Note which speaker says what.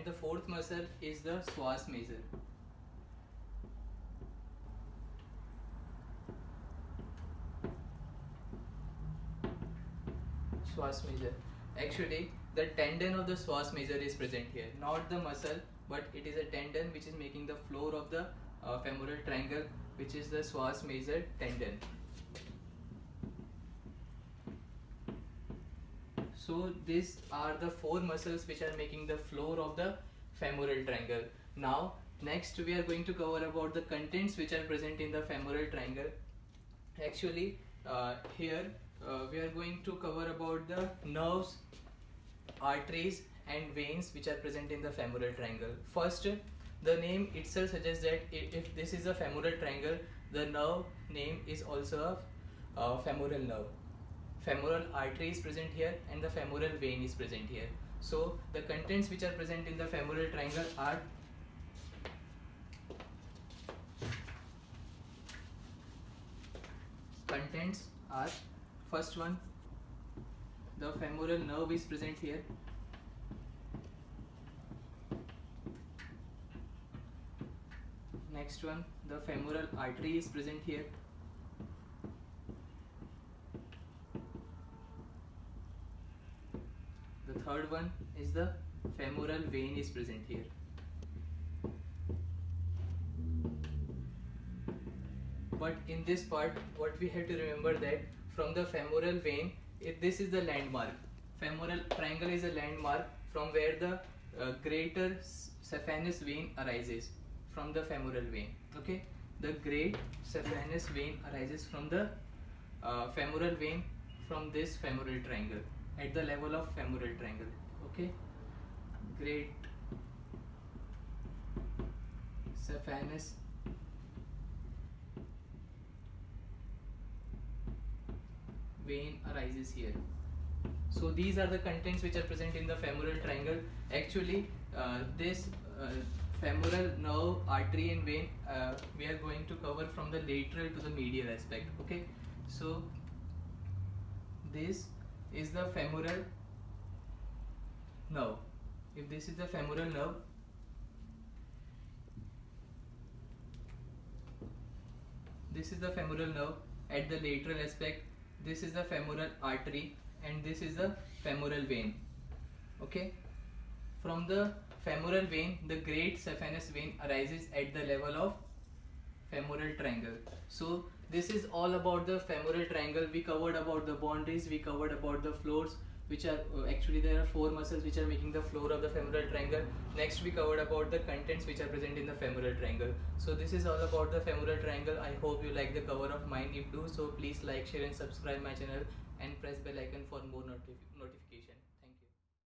Speaker 1: and the fourth muscle is the psoas major. Psoas major. Actually, the tendon of the psoas major is present here, not the muscle, but it is a tendon which is making the floor of the uh, femoral triangle, which is the psoas major tendon. So these are the four muscles which are making the floor of the femoral triangle. Now next we are going to cover about the contents which are present in the femoral triangle. Actually uh, here uh, we are going to cover about the nerves, arteries and veins which are present in the femoral triangle. First the name itself suggests that if this is a femoral triangle the nerve name is also a uh, femoral nerve femoral artery is present here and the femoral vein is present here. So the contents which are present in the femoral triangle are contents are first one the femoral nerve is present here next one the femoral artery is present here third one is the femoral vein is present here. But in this part, what we have to remember that from the femoral vein, if this is the landmark. Femoral triangle is a landmark from where the uh, greater saphenous vein arises from the femoral vein. Okay, the great saphenous vein arises from the uh, femoral vein from this femoral triangle at the level of femoral triangle okay? Great. Saphenous vein arises here. So these are the contents which are present in the femoral triangle. Actually uh, this uh, femoral nerve artery and vein uh, we are going to cover from the lateral to the medial aspect okay? So this is the femoral nerve. If this is the femoral nerve, this is the femoral nerve at the lateral aspect, this is the femoral artery and this is the femoral vein. Okay. From the femoral vein, the great saphenous vein arises at the level of femoral triangle. So this is all about the femoral triangle. We covered about the boundaries we covered about the floors which are uh, actually there are four muscles which are making the floor of the femoral triangle. Next we covered about the contents which are present in the femoral triangle. So this is all about the femoral triangle. I hope you like the cover of mine if do so please like share and subscribe my channel and press bell icon for more notif notification